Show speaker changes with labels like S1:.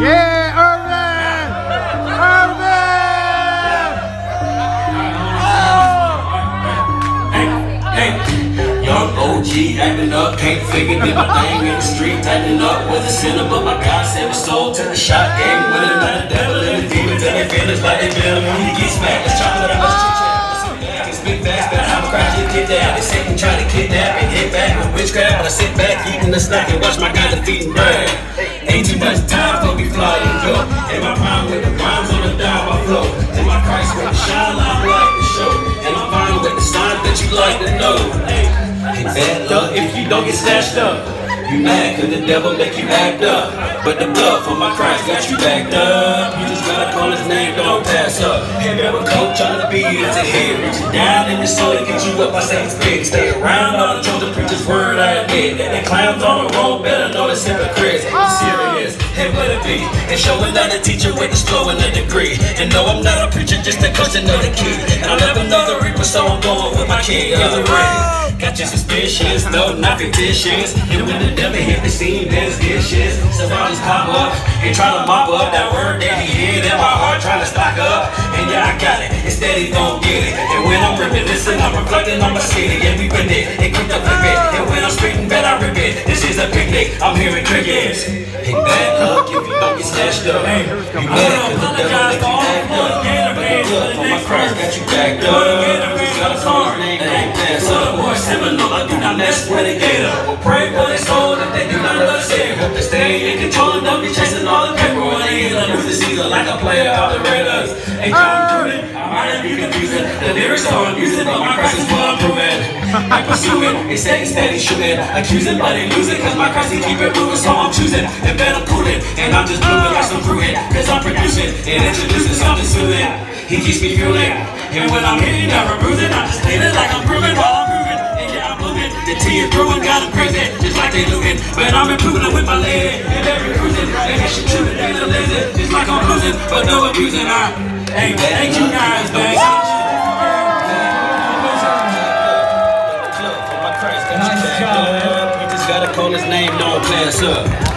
S1: Yeah, Irvin! Irvin! Oh! Hey, hey, young OG acting up, can't figure did my thing in the street, tightening up with a sinner, but my God saved soul to the shot game with another devil and a demon till they feel feelings like they feel when he gets mad. Let's get smacked. It's chocolate out of big, fast, but I'm crash and get down. They say you try to kidnap and hit back with witchcraft, but I sit back, eating the snack and watch my guys defeat and burn. The shine line like the show. And I'm fine with the signs that you like to know. Hey, bad if you don't get snatched up. You mad cause the devil make you act up. But the blood for my Christ got you backed up. You just gotta call his name, don't pass up. Hey, never coach trying to be is a head. Reach it down in the soul to get you up. I say it's big. Stay around all the chosen preachers' word I admit. And they clowns on the road better know it's hypocrites. I'm serious, and what it be? And show another teacher with the slow and a degree. And no, I'm not a preacher, just a coach the key. And I never know the reaper, so I'm going with my king of the ring. Got you suspicious, no, not fictitious. And when the devil hit the scene, there's dishes. So I just pop up and try to mop up that word that he hid in my heart, trying to stock up. And yeah, I got it, instead he don't get it. And when I'm ripping, listen, I'm reflecting on my city. And we been it, and quick to flip it. And when I'm spitting, bet I rip it. This is a picnic, I'm hearing crickets. Hey, bad luck if you don't get snatched up. You mad cause the devil make you act up. But the for my Christ got you backed up. You call his name, don't pass Seminole, I do not mess with a gator. Will pray for their soul if they do not understand. Hope they stay in control and don't be chasing all the paper when they hit a the season like a player of the Raiders. Ain't Jon Gruden, I might be confusing. The lyrics are amusing, but my Christ is what I'm proving. I pursue it, they say steady shooting. Accusing, but they losing, cause my Christ he keep it moving, so I'm choosing. And better cooling, and I'm just blooming like some fruiting. Cause I'm producing and introducing something soothing. He keeps me fueling. And when I'm hitting, never bruising, I'm just feeling like I'm proving while I'm proving. The tea is brewing, got them crazy, just like they looting. But I'm improving with my leg, and every cruising. And it's shooting, they the lazy, just like I'm losing, but no abusing. I ain't, ain't you guys, man.
S2: Nice job, man.
S1: You just gotta call his name, don't pass up.